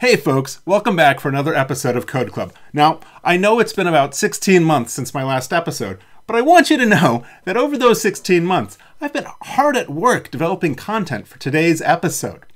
Hey folks, welcome back for another episode of Code Club. Now, I know it's been about 16 months since my last episode, but I want you to know that over those 16 months, I've been hard at work developing content for today's episode.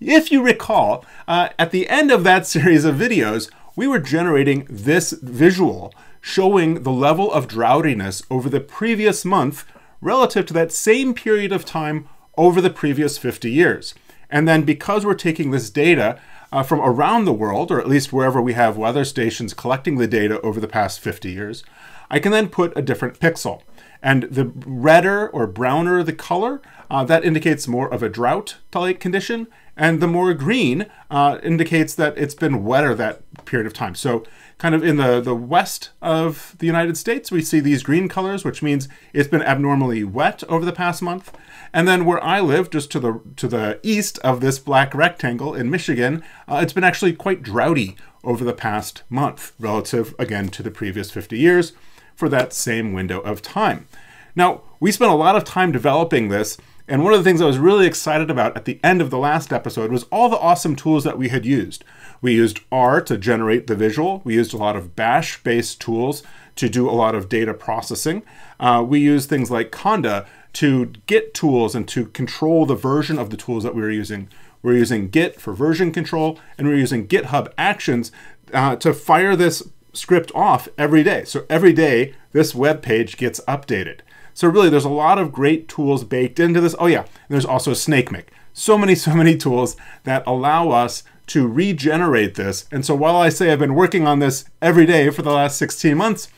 If you recall, uh, at the end of that series of videos, we were generating this visual showing the level of drowsiness over the previous month relative to that same period of time over the previous 50 years. And then because we're taking this data uh, from around the world, or at least wherever we have weather stations collecting the data over the past 50 years, I can then put a different pixel. And the redder or browner the color, uh, that indicates more of a drought-like condition. And the more green uh, indicates that it's been wetter that period of time. So kind of in the, the west of the United States, we see these green colors, which means it's been abnormally wet over the past month. And then where I live, just to the to the east of this black rectangle in Michigan, uh, it's been actually quite droughty over the past month, relative again to the previous 50 years for that same window of time. Now, we spent a lot of time developing this, and one of the things I was really excited about at the end of the last episode was all the awesome tools that we had used. We used R to generate the visual. We used a lot of bash-based tools to do a lot of data processing. Uh, we used things like Conda to get tools and to control the version of the tools that we were using. We're using Git for version control, and we're using GitHub Actions uh, to fire this script off every day. So every day, this web page gets updated. So really, there's a lot of great tools baked into this. Oh yeah, there's also Snakemake. So many, so many tools that allow us to regenerate this. And so while I say I've been working on this every day for the last 16 months,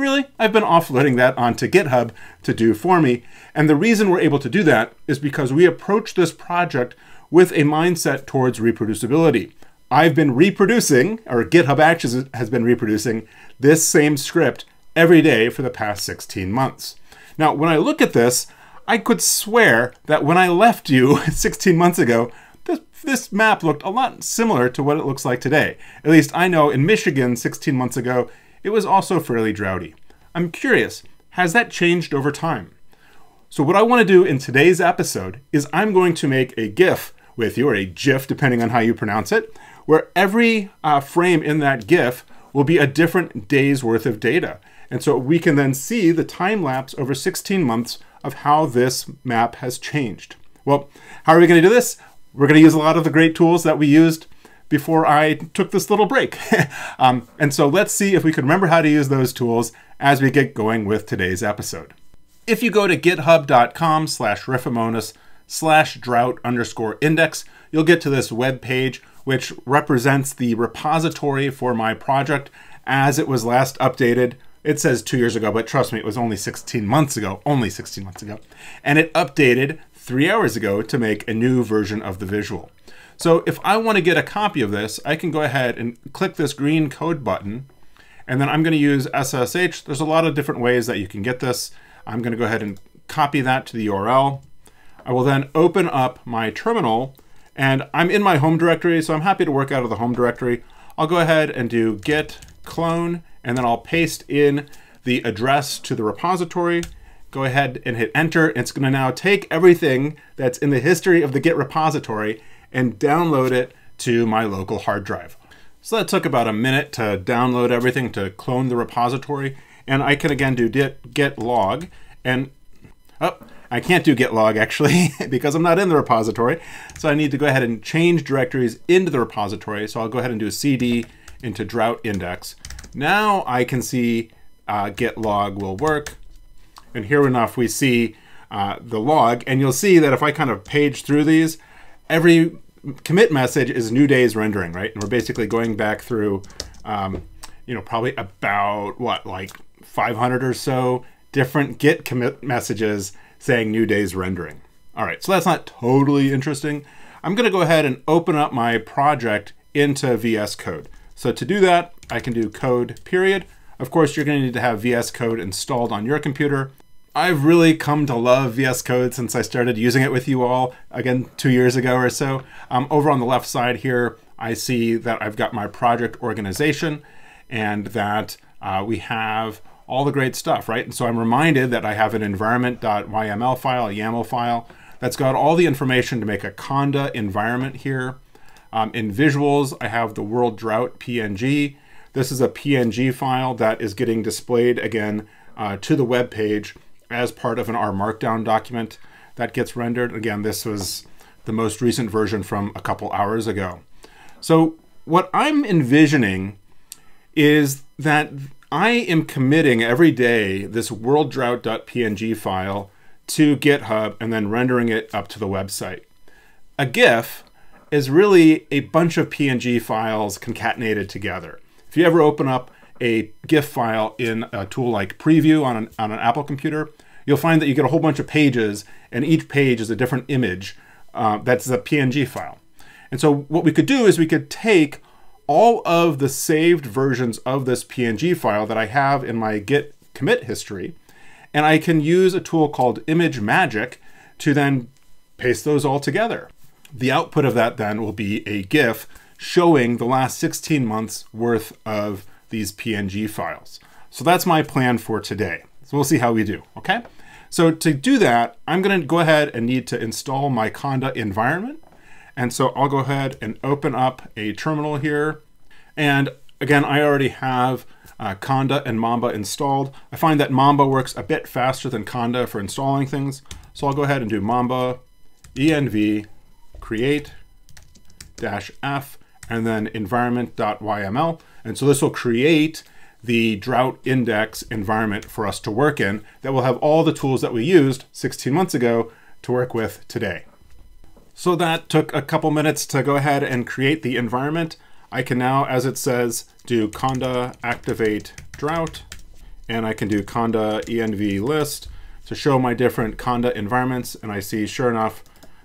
Really, I've been offloading that onto GitHub to do for me. And the reason we're able to do that is because we approach this project with a mindset towards reproducibility. I've been reproducing, or GitHub Actions has been reproducing, this same script every day for the past 16 months. Now, when I look at this, I could swear that when I left you 16 months ago, this, this map looked a lot similar to what it looks like today. At least I know in Michigan 16 months ago, it was also fairly droughty. I'm curious, has that changed over time? So what I want to do in today's episode is I'm going to make a GIF with you, or a GIF depending on how you pronounce it, where every uh, frame in that GIF will be a different day's worth of data. And so we can then see the time lapse over 16 months of how this map has changed. Well, how are we going to do this? We're going to use a lot of the great tools that we used before I took this little break. um, and so let's see if we can remember how to use those tools as we get going with today's episode. If you go to github.com slash riffomonas slash drought underscore index, you'll get to this web page which represents the repository for my project as it was last updated. It says two years ago, but trust me, it was only 16 months ago, only 16 months ago. And it updated three hours ago to make a new version of the visual. So if I want to get a copy of this, I can go ahead and click this green code button, and then I'm going to use SSH. There's a lot of different ways that you can get this. I'm going to go ahead and copy that to the URL. I will then open up my terminal, and I'm in my home directory, so I'm happy to work out of the home directory. I'll go ahead and do git clone, and then I'll paste in the address to the repository. Go ahead and hit enter. It's going to now take everything that's in the history of the Git repository and download it to my local hard drive. So that took about a minute to download everything to clone the repository. And I can again do git log and oh, I can't do git log actually because I'm not in the repository. So I need to go ahead and change directories into the repository. So I'll go ahead and do a cd into drought index. Now I can see uh, git log will work. And here enough we see uh, the log. And you'll see that if I kind of page through these, every commit message is new days rendering, right? And we're basically going back through, um, you know, probably about what, like 500 or so different git commit messages saying new days rendering. All right, so that's not totally interesting. I'm gonna go ahead and open up my project into VS Code. So to do that, I can do code period. Of course, you're gonna need to have VS Code installed on your computer. I've really come to love VS Code since I started using it with you all, again, two years ago or so. Um, over on the left side here, I see that I've got my project organization and that uh, we have all the great stuff, right? And so I'm reminded that I have an environment.yml file, a YAML file, that's got all the information to make a Conda environment here. Um, in visuals, I have the world drought PNG. This is a PNG file that is getting displayed again uh, to the web page as part of an R Markdown document that gets rendered. Again, this was the most recent version from a couple hours ago. So what I'm envisioning is that I am committing every day this worlddrought.png file to GitHub and then rendering it up to the website. A GIF is really a bunch of PNG files concatenated together. If you ever open up a GIF file in a tool like Preview on an, on an Apple computer, you'll find that you get a whole bunch of pages, and each page is a different image uh, that's a PNG file. And so what we could do is we could take all of the saved versions of this PNG file that I have in my git commit history, and I can use a tool called ImageMagick to then paste those all together. The output of that then will be a GIF showing the last 16 months worth of these PNG files. So that's my plan for today. So we'll see how we do, okay? So to do that, I'm gonna go ahead and need to install my Conda environment. And so I'll go ahead and open up a terminal here. And again, I already have uh, Conda and Mamba installed. I find that Mamba works a bit faster than Conda for installing things. So I'll go ahead and do Mamba env create dash f and then environment.yml. And so this will create the drought index environment for us to work in that will have all the tools that we used 16 months ago to work with today. So that took a couple minutes to go ahead and create the environment. I can now, as it says, do conda activate drought, and I can do conda env list to show my different conda environments. And I see, sure enough,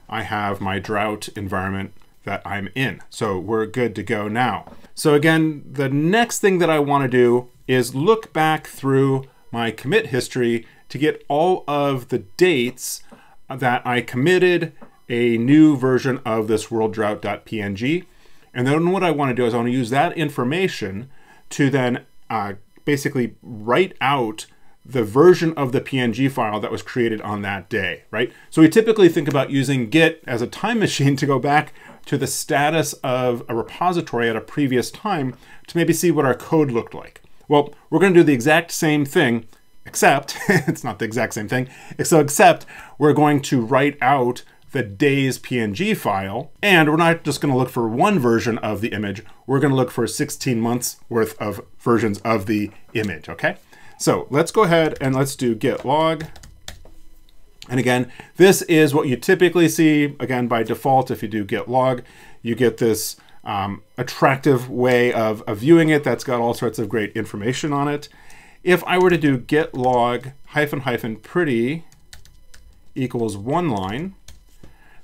I have my drought environment that I'm in. So we're good to go now. So again, the next thing that I want to do is look back through my commit history to get all of the dates that I committed a new version of this worlddrought.png. And then what I want to do is I want to use that information to then uh, basically write out the version of the PNG file that was created on that day, right? So we typically think about using Git as a time machine to go back to the status of a repository at a previous time to maybe see what our code looked like. Well, we're going to do the exact same thing, except it's not the exact same thing. So except we're going to write out the day's PNG file, and we're not just going to look for one version of the image. We're going to look for 16 months worth of versions of the image. Okay. So let's go ahead and let's do git log and again, this is what you typically see. Again, by default, if you do git log, you get this um, attractive way of, of viewing it that's got all sorts of great information on it. If I were to do git log hyphen hyphen pretty equals one line,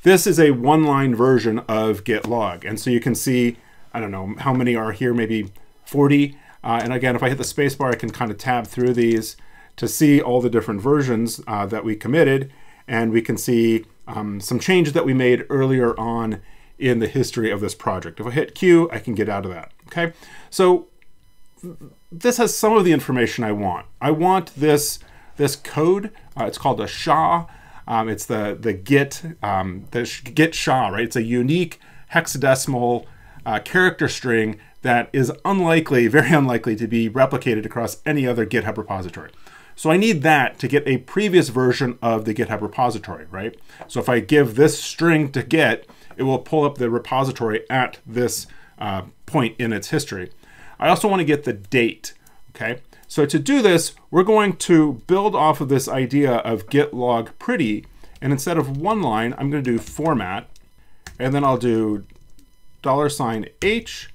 this is a one line version of git log. And so you can see, I don't know how many are here, maybe 40. Uh, and again, if I hit the spacebar, I can kind of tab through these to see all the different versions uh, that we committed. And we can see um, some changes that we made earlier on in the history of this project. If I hit Q, I can get out of that. Okay, so this has some of the information I want. I want this this code. Uh, it's called a SHA. Um, it's the the Git um, the Git SHA, right? It's a unique hexadecimal uh, character string that is unlikely, very unlikely, to be replicated across any other GitHub repository. So I need that to get a previous version of the GitHub repository, right? So if I give this string to Git, it will pull up the repository at this uh, point in its history. I also want to get the date, okay? So to do this, we're going to build off of this idea of git log pretty, and instead of one line, I'm going to do format, and then I'll do dollar sign $H,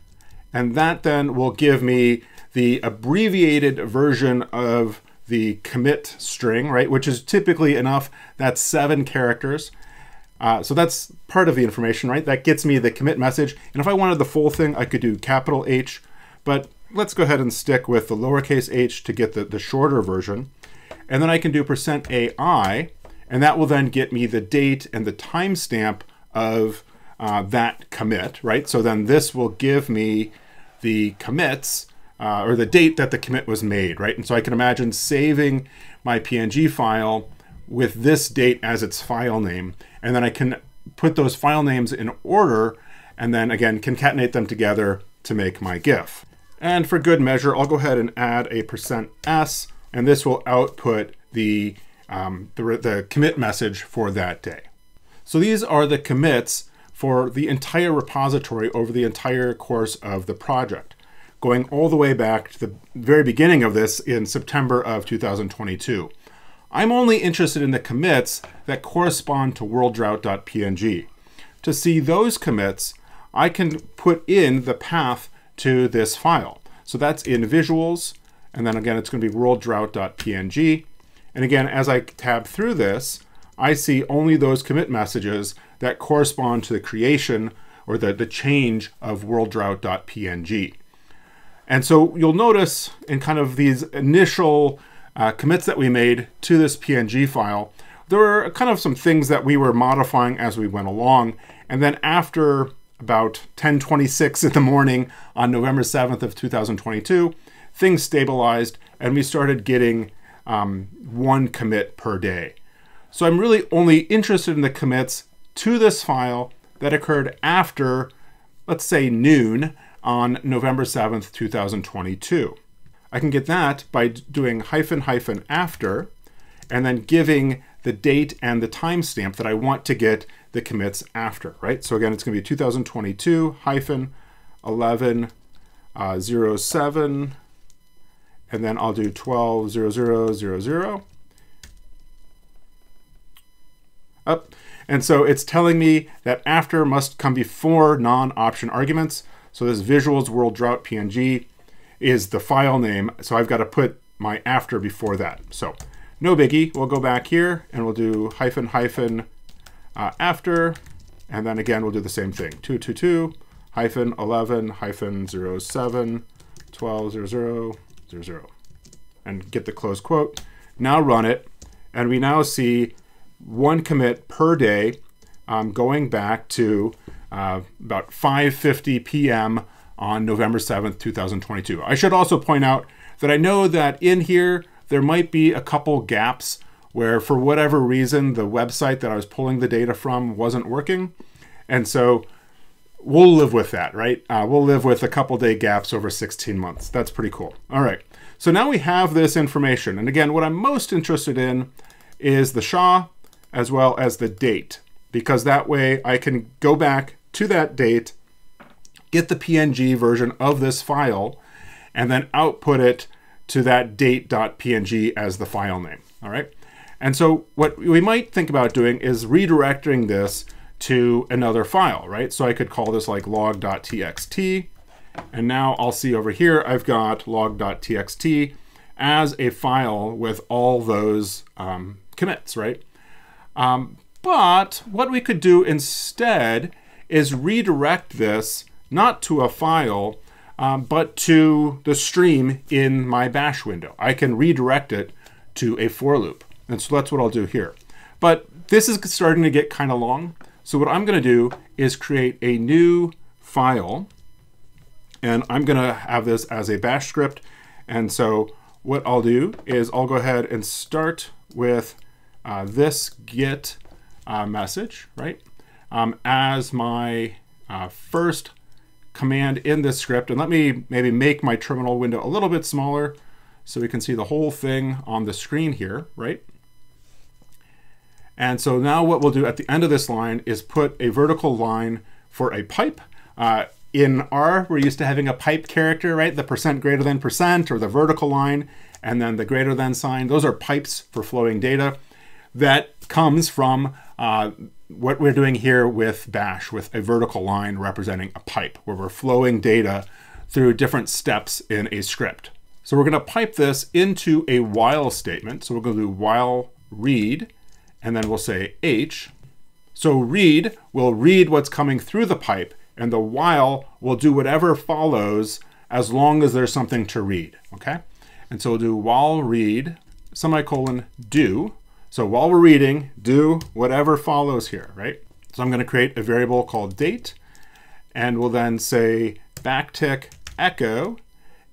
and that then will give me the abbreviated version of the commit string, right, which is typically enough. That's seven characters. Uh, so that's part of the information, right? That gets me the commit message. And if I wanted the full thing, I could do capital H, but let's go ahead and stick with the lowercase h to get the, the shorter version. And then I can do percent %AI, and that will then get me the date and the timestamp of uh, that commit, right? So then this will give me the commits uh, or the date that the commit was made, right? And so I can imagine saving my PNG file with this date as its file name, and then I can put those file names in order and then again concatenate them together to make my GIF. And for good measure, I'll go ahead and add a percent %s, and this will output the, um, the, the commit message for that day. So these are the commits for the entire repository over the entire course of the project, going all the way back to the very beginning of this in September of 2022. I'm only interested in the commits that correspond to worlddrought.png. To see those commits, I can put in the path to this file. So that's in visuals, and then again, it's going to be worlddrought.png. And again, as I tab through this, I see only those commit messages that correspond to the creation or the, the change of worlddrought.png. And so you'll notice in kind of these initial uh, commits that we made to this PNG file, there were kind of some things that we were modifying as we went along. And then after about 10:26 in the morning on November 7th of 2022, things stabilized and we started getting um, one commit per day. So I'm really only interested in the commits to this file that occurred after, let's say noon on November 7th, 2022. I can get that by doing hyphen hyphen after and then giving the date and the timestamp that I want to get the commits after, right? So again, it's going to be 2022 hyphen 11 uh, 07, and then I'll do 12 00 00. Up. And so it's telling me that after must come before non-option arguments. So this visuals world drought PNG is the file name. So I've got to put my after before that. So no biggie. We'll go back here and we'll do hyphen hyphen uh, after, and then again, we'll do the same thing. 222 hyphen 11 hyphen 07 12 00 00 and get the close quote. Now run it, and we now see one commit per day um, going back to uh, about 5.50 p.m. on November 7th, 2022. I should also point out that I know that in here there might be a couple gaps where for whatever reason the website that I was pulling the data from wasn't working. And so we'll live with that, right? Uh, we'll live with a couple day gaps over 16 months. That's pretty cool. All right. So now we have this information. And again, what I'm most interested in is the SHA as well as the date, because that way I can go back to that date, get the PNG version of this file, and then output it to that date.png as the file name. All right. And so what we might think about doing is redirecting this to another file, right? So I could call this like log.txt. And now I'll see over here, I've got log.txt as a file with all those um, commits, right? Um, but what we could do instead is redirect this not to a file, um, but to the stream in my bash window. I can redirect it to a for loop. And so that's what I'll do here. But this is starting to get kind of long. So what I'm going to do is create a new file. And I'm going to have this as a bash script. And so what I'll do is I'll go ahead and start with uh, this git uh, message, right, um, as my uh, first command in this script. And let me maybe make my terminal window a little bit smaller so we can see the whole thing on the screen here, right? And so now what we'll do at the end of this line is put a vertical line for a pipe. Uh, in R, we're used to having a pipe character, right? The percent greater than percent or the vertical line, and then the greater than sign. Those are pipes for flowing data. That comes from uh, what we're doing here with Bash, with a vertical line representing a pipe, where we're flowing data through different steps in a script. So we're going to pipe this into a while statement. So we're going to do while read and then we'll say H. So read will read what's coming through the pipe, and the while will do whatever follows as long as there's something to read, okay? And so we'll do while read, semicolon, do. So while we're reading, do whatever follows here, right? So I'm gonna create a variable called date, and we'll then say backtick echo,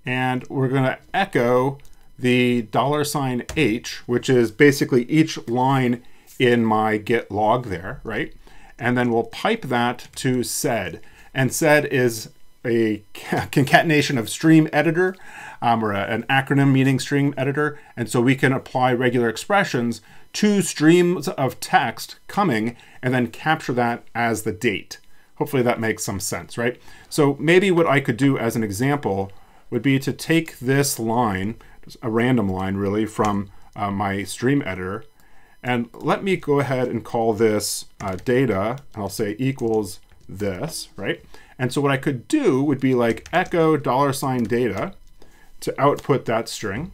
and we're gonna echo the dollar sign $h, which is basically each line in my git log there, right? And then we'll pipe that to sed. And sed is a concatenation of stream editor um, or a, an acronym meaning stream editor. And so we can apply regular expressions to streams of text coming and then capture that as the date. Hopefully that makes some sense, right? So maybe what I could do as an example would be to take this line, a random line really, from uh, my stream editor, and let me go ahead and call this uh, data, and I'll say equals this, right? And so what I could do would be like echo dollar sign data to output that string.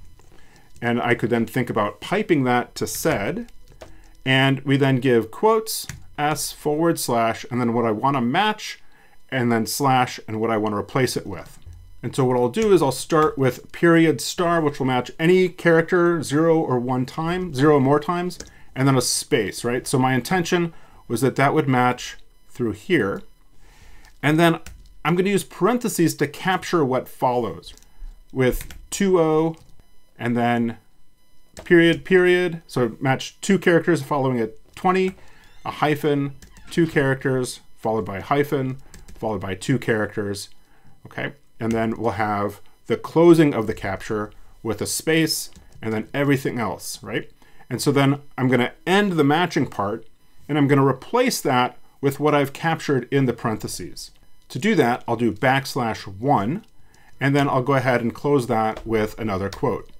And I could then think about piping that to sed. And we then give quotes s forward slash, and then what I want to match, and then slash, and what I want to replace it with. And so what I'll do is I'll start with period star, which will match any character zero or one time, zero more times, and then a space, right? So my intention was that that would match through here. And then I'm going to use parentheses to capture what follows with 2o and then period, period. So match two characters following a 20, a hyphen, two characters, followed by a hyphen, followed by two characters. Okay. And then we'll have the closing of the capture with a space and then everything else, right? And so then I'm going to end the matching part and I'm going to replace that with what I've captured in the parentheses. To do that, I'll do backslash one, and then I'll go ahead and close that with another quote.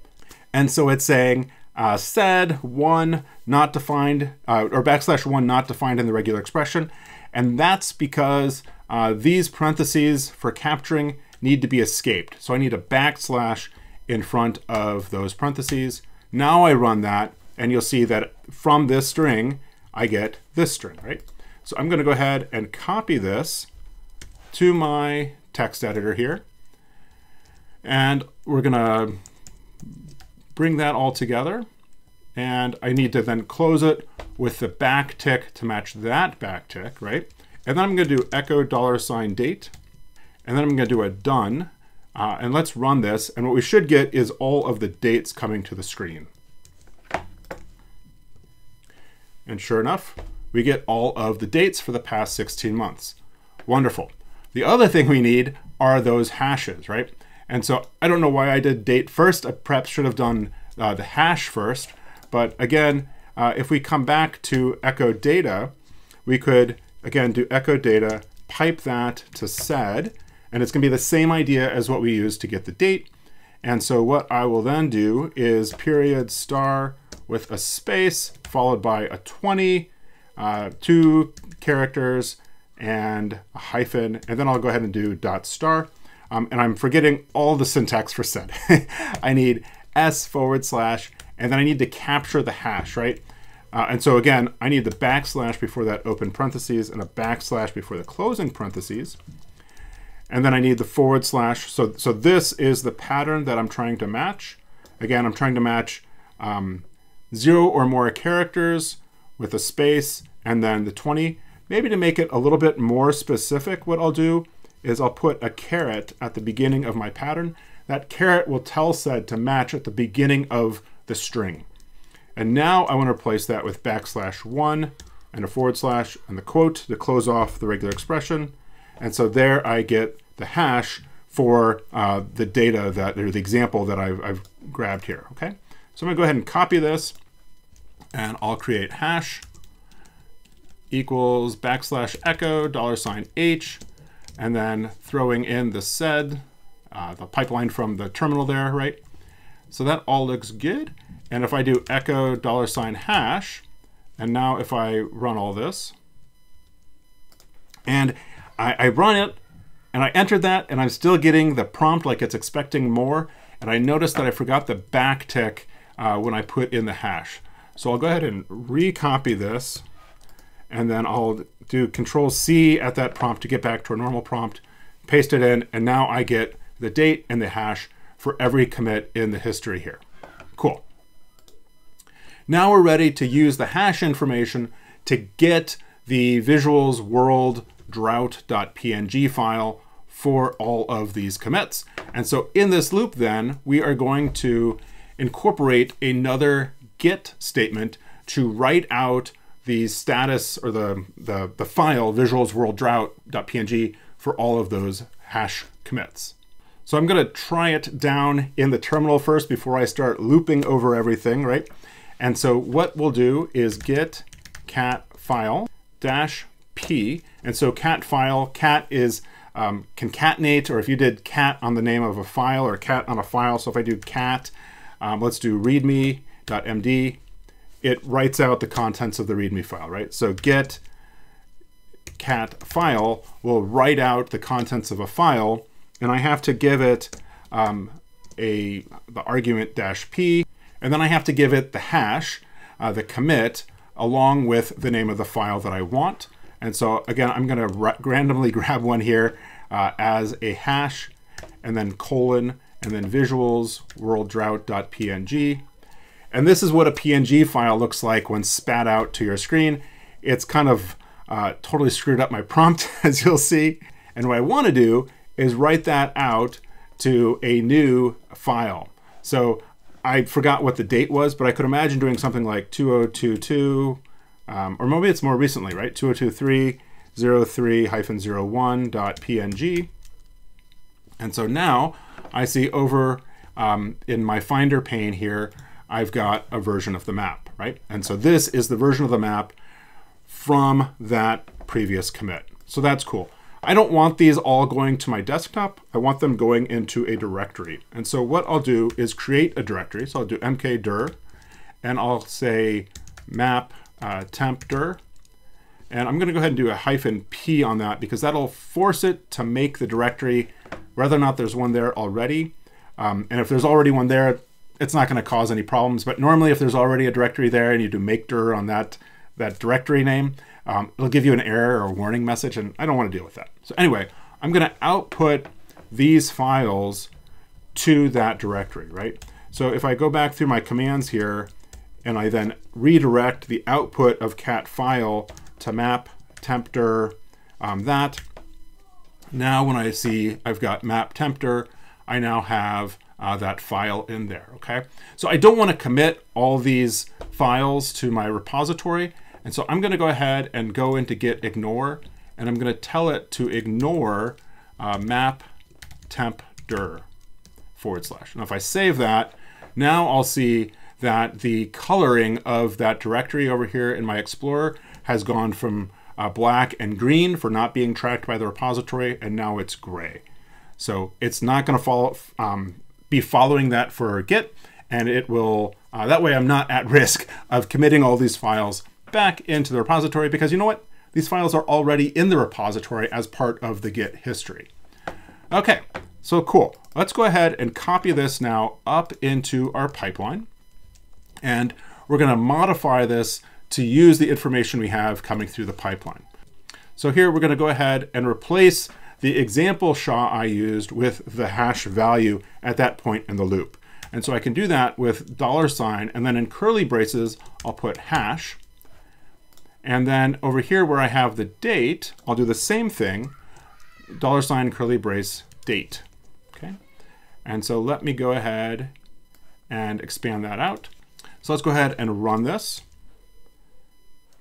And so it's saying uh, sed one not defined, uh, or backslash one not defined in the regular expression. And that's because uh, these parentheses for capturing need to be escaped. So I need a backslash in front of those parentheses. Now I run that, and you'll see that from this string, I get this string, right? So I'm going to go ahead and copy this to my text editor here. And we're going to bring that all together. And I need to then close it with the back tick to match that back tick, right? And then I'm going to do echo dollar sign date. And then I'm going to do a done. Uh, and let's run this. And what we should get is all of the dates coming to the screen. And sure enough, we get all of the dates for the past 16 months. Wonderful. The other thing we need are those hashes, right? And so I don't know why I did date first. I perhaps should have done uh, the hash first. But again, uh, if we come back to echo data, we could, again, do echo data, pipe that to sed, and it's going to be the same idea as what we used to get the date. And so what I will then do is period star with a space followed by a 20, uh, two characters, and a hyphen, and then I'll go ahead and do dot star. Um, and I'm forgetting all the syntax for sed. I need s forward slash, and then I need to capture the hash, right? Uh, and so again, I need the backslash before that open parentheses and a backslash before the closing parentheses. And then I need the forward slash. So, so this is the pattern that I'm trying to match. Again, I'm trying to match um, zero or more characters with a space and then the 20. Maybe to make it a little bit more specific, what I'll do is I'll put a caret at the beginning of my pattern. That caret will tell sed to match at the beginning of the string. And now I want to replace that with backslash one and a forward slash and the quote to close off the regular expression. And so there I get the hash for uh, the data that, or the example that I've, I've grabbed here, okay? So I'm gonna go ahead and copy this and I'll create hash equals backslash echo dollar sign H and then throwing in the sed, uh, the pipeline from the terminal there, right? So that all looks good. And if I do echo dollar sign hash, and now if I run all this, and I, I run it, and I entered that, and I'm still getting the prompt like it's expecting more, and I noticed that I forgot the back tick uh, when I put in the hash. So I'll go ahead and recopy this, and then I'll do Control C at that prompt to git back to a normal prompt, paste it in, and now I get the date and the hash for every commit in the history here. Cool. Now we're ready to use the hash information to get the visuals world drought.png file for all of these commits. And so in this loop then, we are going to incorporate another get statement to write out the status or the, the, the file visuals world drought.png for all of those hash commits. So I'm going to try it down in the terminal first before I start looping over everything, right? And so what we'll do is git cat file dash p. And so cat file, cat is um, concatenate, or if you did cat on the name of a file or cat on a file. So if I do cat, um, let's do readme.md, it writes out the contents of the readme file, right? So git cat file will write out the contents of a file, and I have to give it um, a the argument dash p, and then I have to give it the hash, uh, the commit, along with the name of the file that I want. And so again, I'm going to randomly grab one here uh, as a hash, and then colon, and then visuals worlddrought.png. And this is what a PNG file looks like when spat out to your screen. It's kind of uh, totally screwed up my prompt, as you'll see. And what I want to do is write that out to a new file. So I forgot what the date was, but I could imagine doing something like 2022, um, or maybe it's more recently, right? 2023 03-01.png. And so now I see over um, in my Finder pane here, I've got a version of the map, right? And so this is the version of the map from that previous commit. So that's cool. I don't want these all going to my desktop. I want them going into a directory. And so what I'll do is create a directory. So I'll do mkdir, and I'll say map uh, temp dir. And I'm going to go ahead and do a hyphen p on that because that'll force it to make the directory whether or not there's one there already. Um, and if there's already one there, it's not going to cause any problems. But normally if there's already a directory there and you do make dir on that, that directory name, um, it'll give you an error or warning message, and I don't want to deal with that. So anyway, I'm going to output these files to that directory, right? So if I go back through my commands here, and I then redirect the output of cat file to map temp dir um, that, now when I see I've got map temp dir, I now have uh, that file in there, okay? So I don't want to commit all these files to my repository. And so I'm going to go ahead and go into git ignore, and I'm going to tell it to ignore uh, map temp dir forward slash. And if I save that, now I'll see that the coloring of that directory over here in my Explorer has gone from uh, black and green for not being tracked by the repository, and now it's gray. So it's not going to follow, um, be following that for Git, and it will, uh, that way I'm not at risk of committing all these files back into the repository because you know what? These files are already in the repository as part of the Git history. Okay, so cool. Let's go ahead and copy this now up into our pipeline. And we're going to modify this to use the information we have coming through the pipeline. So here we're going to go ahead and replace the example SHA I used with the hash value at that point in the loop. And so I can do that with dollar sign, and then in curly braces, I'll put hash, and then over here where I have the date, I'll do the same thing, dollar sign curly brace date. Okay. And so let me go ahead and expand that out. So let's go ahead and run this.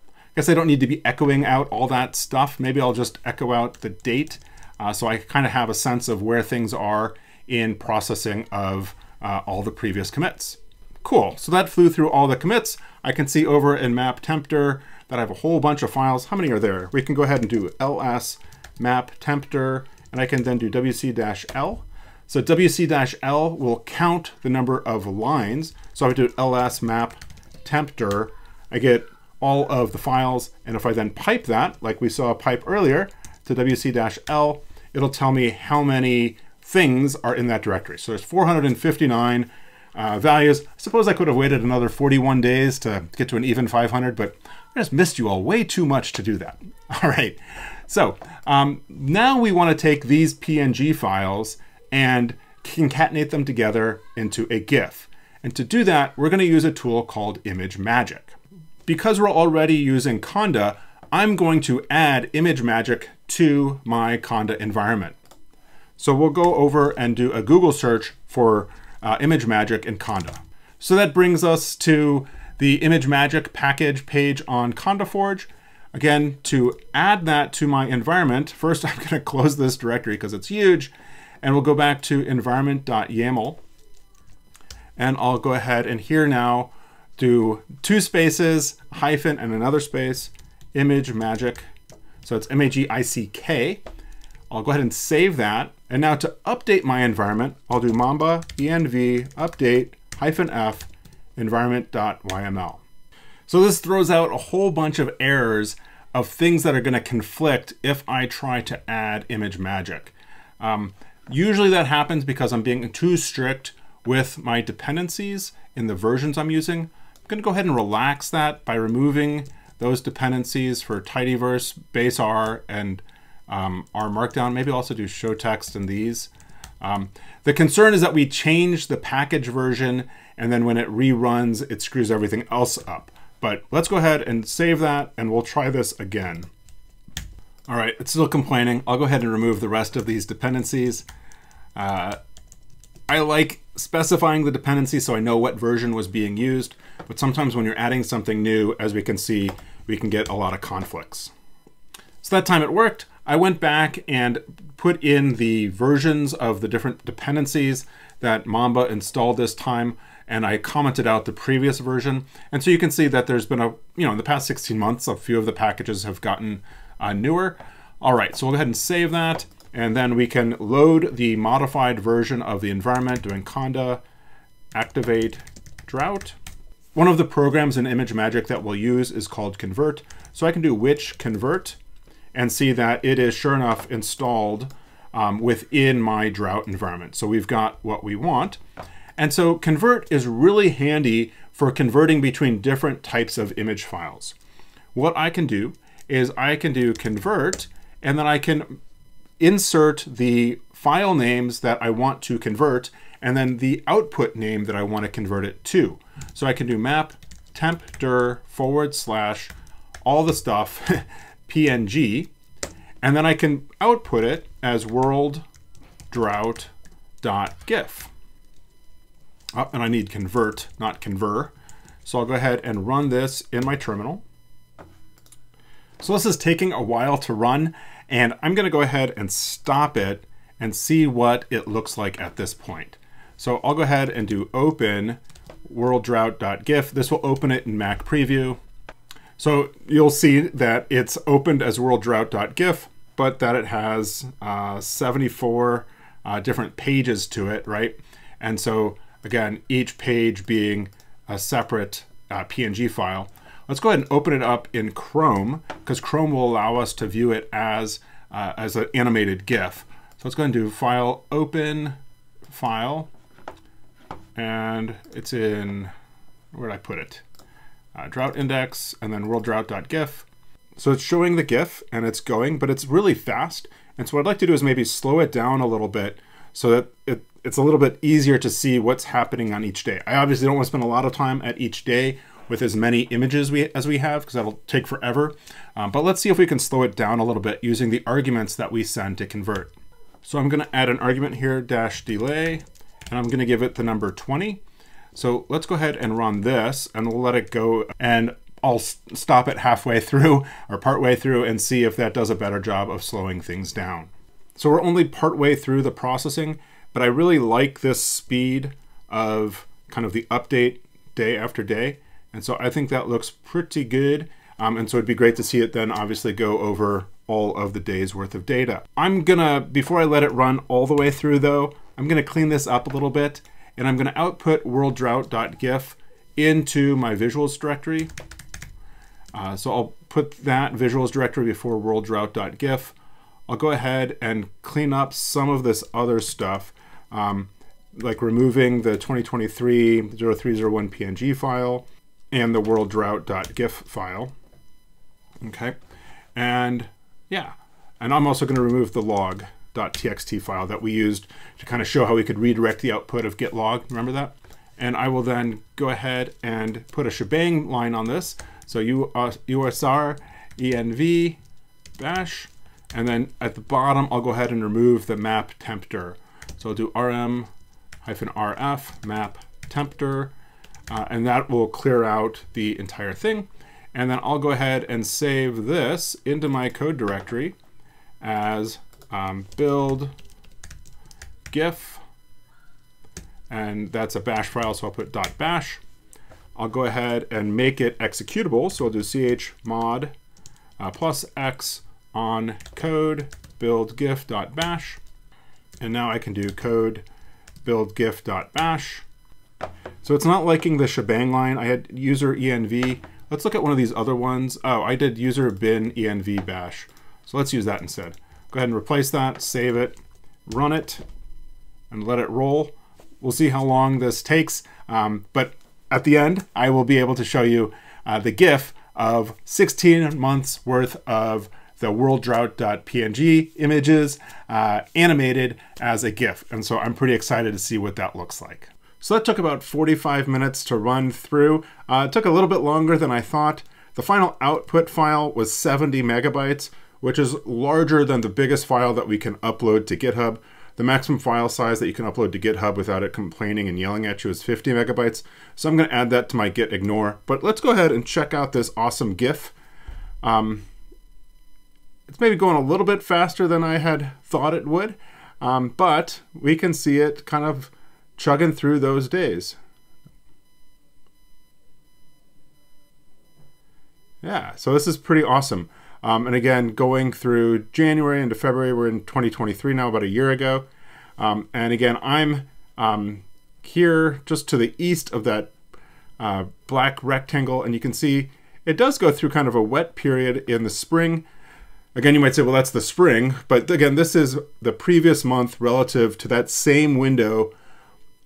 I guess I don't need to be echoing out all that stuff. Maybe I'll just echo out the date uh, so I kind of have a sense of where things are in processing of uh, all the previous commits. Cool, so that flew through all the commits. I can see over in map temp dir that I have a whole bunch of files. How many are there? We can go ahead and do ls map temp dir, and I can then do wc-l. So wc-l will count the number of lines. So I do ls map temp dir, I get all of the files. And if I then pipe that, like we saw pipe earlier, to wc-l, it'll tell me how many things are in that directory. So there's 459 uh, values. I suppose I could have waited another 41 days to get to an even 500, but I just missed you all way too much to do that. All right, so um, now we want to take these PNG files and concatenate them together into a GIF. And to do that, we're going to use a tool called ImageMagick. Because we're already using Conda, I'm going to add ImageMagick to my Conda environment. So we'll go over and do a Google search for uh, ImageMagick in Conda. So that brings us to the ImageMagick package page on Conda Forge. Again, to add that to my environment, first I'm going to close this directory because it's huge, and we'll go back to environment.yaml, and I'll go ahead and here now do two spaces, hyphen, and another space, image magick. So it's M-A-G-I-C-K. I'll go ahead and save that. And now to update my environment, I'll do mamba env update hyphen f environment.yml. So this throws out a whole bunch of errors of things that are going to conflict if I try to add image magick. Um, usually that happens because I'm being too strict with my dependencies in the versions I'm using. I'm going to go ahead and relax that by removing those dependencies for tidyverse, base R, and um, R Markdown. Maybe also do showtext in these. Um, the concern is that we change the package version and then when it reruns, it screws everything else up. But let's go ahead and save that and we'll try this again. All right, it's still complaining. I'll go ahead and remove the rest of these dependencies. Uh, I like specifying the dependency so I know what version was being used, but sometimes when you're adding something new, as we can see, we can get a lot of conflicts. So that time it worked. I went back and put in the versions of the different dependencies that Mamba installed this time, and I commented out the previous version. And so you can see that there's been a, you know, in the past 16 months, a few of the packages have gotten uh, newer. All right, so we'll go ahead and save that, and then we can load the modified version of the environment doing conda activate drought. One of the programs in ImageMagick that we'll use is called convert. So I can do which convert and see that it is sure enough installed um, within my drought environment. So we've got what we want. And so convert is really handy for converting between different types of image files. What I can do is I can do convert and then I can insert the file names that I want to convert and then the output name that I want to convert it to. So I can do map temp dir forward slash all the stuff PNG, and then I can output it as world drought.gif. Oh, and I need convert, not conver. So I'll go ahead and run this in my terminal. So this is taking a while to run, and I'm going to go ahead and stop it and see what it looks like at this point. So I'll go ahead and do open worlddrought.gif. This will open it in Mac Preview. So you'll see that it's opened as worlddrought.gif, but that it has uh, 74 uh, different pages to it, right? And so again, each page being a separate uh, PNG file. Let's go ahead and open it up in Chrome because Chrome will allow us to view it as, uh, as an animated GIF. So let's go ahead and do file open file and it's in, where did I put it? uh, drought index, and then worlddrought.gif. So it's showing the GIF and it's going, but it's really fast. And so what I'd like to do is maybe slow it down a little bit so that it, it's a little bit easier to see what's happening on each day. I obviously don't want to spend a lot of time at each day with as many images we, as we have because that'll take forever. Um, but let's see if we can slow it down a little bit using the arguments that we send to convert. So I'm going to add an argument here, dash delay, and I'm going to give it the number 20. So let's go ahead and run this and we'll let it go and I'll stop it halfway through or partway through and see if that does a better job of slowing things down. So we're only partway through the processing, but I really like this speed of kind of the update day after day. And so I think that looks pretty good. Um, and so it'd be great to see it then obviously go over all of the day's worth of data. I'm gonna, before I let it run all the way through though, I'm gonna clean this up a little bit and I'm to output worlddrought.gif into my visuals directory. Uh, so I'll put that visuals directory before worlddrought.gif. I'll go ahead and clean up some of this other stuff, um, like removing the 2023 0301 PNG file and the worlddrought.gif file. Okay, and yeah, and I'm also going to remove the log .txt file that we used to kind of show how we could redirect the output of git log. Remember that? And I will then go ahead and put a shebang line on this. So usr uh, env bash, and then at the bottom, I'll go ahead and remove the map temp dir. So I'll do rm hyphen rf map temp dir, uh, and that will clear out the entire thing. And then I'll go ahead and save this into my code directory as um, build gif. And that's a bash file, so I'll put .bash. I'll go ahead and make it executable. So I'll do chmod uh, plus x on code build gif.bash. And now I can do code build gif.bash. So it's not liking the shebang line. I had user env. Let's look at one of these other ones. Oh, I did user bin env bash. So let's use that instead. Go ahead and replace that, save it, run it, and let it roll. We'll see how long this takes. Um, but at the end, I will be able to show you uh, the GIF of 16 months worth of the worlddrought.png images uh, animated as a GIF. And so I'm pretty excited to see what that looks like. So that took about 45 minutes to run through. Uh, it took a little bit longer than I thought. The final output file was 70 megabytes, which is larger than the biggest file that we can upload to GitHub. The maximum file size that you can upload to GitHub without it complaining and yelling at you is 50 megabytes. So I'm going to add that to my git ignore. But let's go ahead and check out this awesome GIF. Um, it's maybe going a little bit faster than I had thought it would, um, but we can see it kind of chugging through those days. Yeah, so this is pretty awesome. Um, and again, going through January into February, we're in 2023 now, about a year ago. Um, and again, I'm um, here just to the east of that uh, black rectangle, and you can see it does go through kind of a wet period in the spring. Again, you might say, well, that's the spring, but again, this is the previous month relative to that same window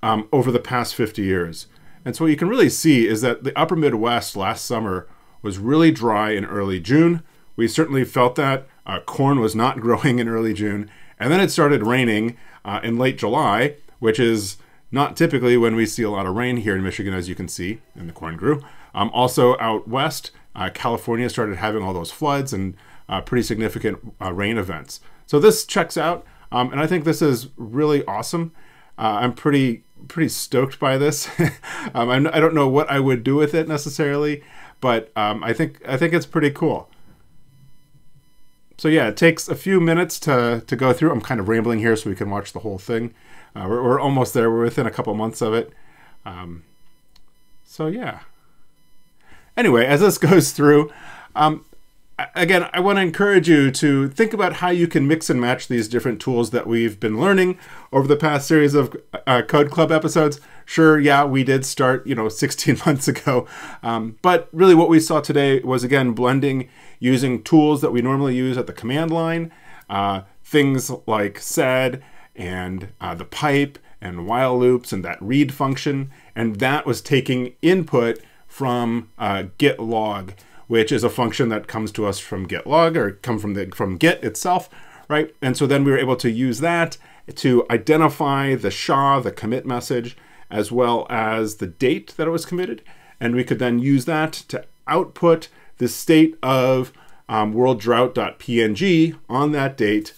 um, over the past 50 years. And so what you can really see is that the upper Midwest last summer was really dry in early June. We certainly felt that. Uh, corn was not growing in early June. And then it started raining uh, in late July, which is not typically when we see a lot of rain here in Michigan, as you can see, and the corn grew. Um, also out west, uh, California started having all those floods and uh, pretty significant uh, rain events. So this checks out, um, and I think this is really awesome. Uh, I'm pretty pretty stoked by this. um, I'm, I do not know what I would do with it necessarily, but um, I think I think it's pretty cool. So yeah, it takes a few minutes to to go through. I'm kind of rambling here, so we can watch the whole thing. Uh, we're, we're, almost there. We're within a couple months of it. Um, so yeah. Anyway, as this goes through, um, again, I want to encourage you to think about how you can mix and match these different tools that we've been learning over the past series of uh, Code Club episodes. Sure, yeah, we did start, you know, 16 months ago, um, but really what we saw today was again blending using tools that we normally use at the command line, uh, things like sed and uh, the pipe and while loops and that read function, and that was taking input from uh, git log which is a function that comes to us from git log or come from the from git itself, right? And so then we were able to use that to identify the SHA, the commit message, as well as the date that it was committed. And we could then use that to output the state of um, worlddrought.png on that date,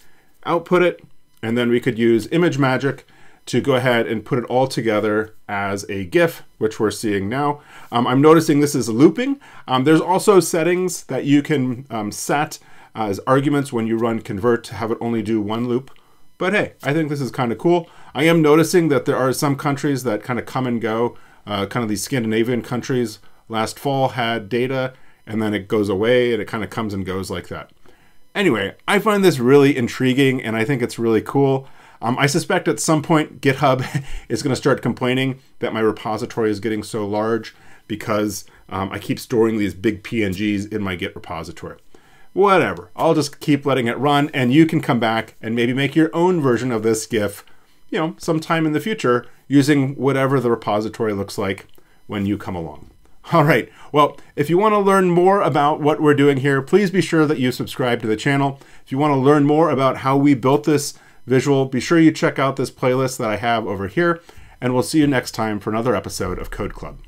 output it, and then we could use ImageMagick to go ahead and put it all together as a GIF, which we're seeing now. Um, I'm noticing this is looping. Um, there's also settings that you can um, set as arguments when you run convert to have it only do one loop. But hey, I think this is kind of cool. I am noticing that there are some countries that kind of come and go, uh, kind of these Scandinavian countries last fall had data and then it goes away and it kind of comes and goes like that. Anyway, I find this really intriguing and I think it's really cool. Um, I suspect at some point GitHub is going to start complaining that my repository is getting so large because um, I keep storing these big PNGs in my Git repository. Whatever, I'll just keep letting it run and you can come back and maybe make your own version of this GIF, you know, sometime in the future using whatever the repository looks like when you come along. All right, well, if you want to learn more about what we're doing here, please be sure that you subscribe to the channel. If you want to learn more about how we built this visual, be sure you check out this playlist that I have over here, and we'll see you next time for another episode of Code Club.